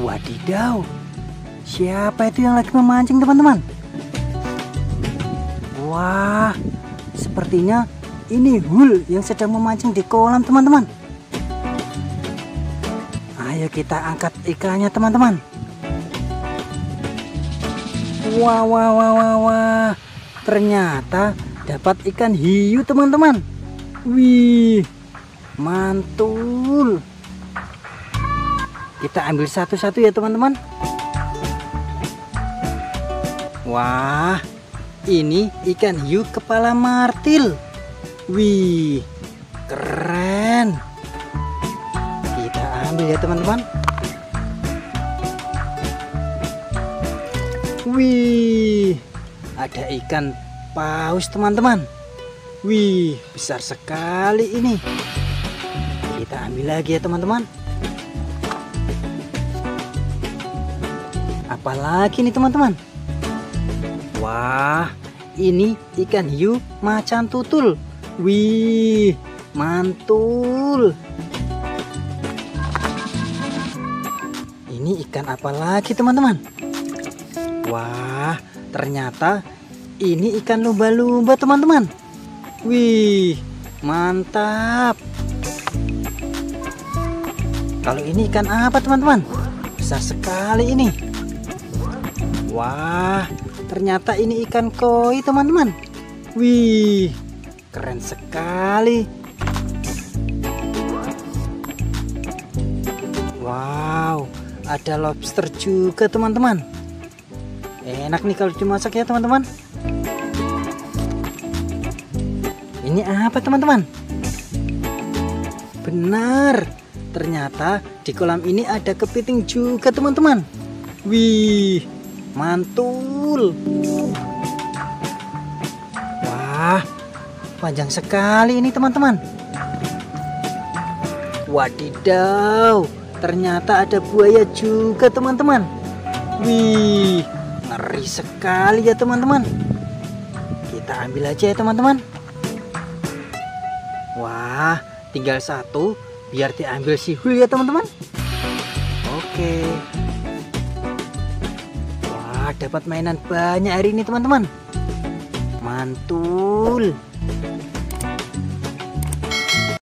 Wadidaw, siapa itu yang lagi memancing teman-teman? Wah, sepertinya ini Hul yang sedang memancing di kolam teman-teman. Ayo kita angkat ikannya teman-teman. Wah, wah, wah, wah, wah. Ternyata dapat ikan hiu teman-teman. Wih, mantul. Kita ambil satu-satu ya teman-teman. Wah, ini ikan hiu kepala martil. Wih, keren. Kita ambil ya teman-teman. Wih, ada ikan paus teman-teman. Wih, besar sekali ini. Kita ambil lagi ya teman-teman. Apalagi nih teman-teman? Wah, ini ikan hiu macan tutul. Wih, mantul. Ini ikan apa lagi teman-teman? Wah, ternyata ini ikan lumba-lumba teman-teman. Wih, mantap. Kalau ini ikan apa teman-teman? Besar sekali ini. Wah, ternyata ini ikan koi teman-teman. Wih, keren sekali. Wow, ada lobster juga teman-teman. Enak nih kalau dimasak ya teman-teman. Ini apa teman-teman? Benar, ternyata di kolam ini ada kepiting juga teman-teman. Wih, mantul. Wah, panjang sekali ini teman-teman. Wadidaw, ternyata ada buaya juga teman-teman. Wih, ngeri sekali ya teman-teman. Kita ambil aja ya teman-teman. Wah, tinggal satu biar diambil si Hul ya teman-teman. Oke. Wah, dapat mainan banyak hari ini teman-teman. Mantul.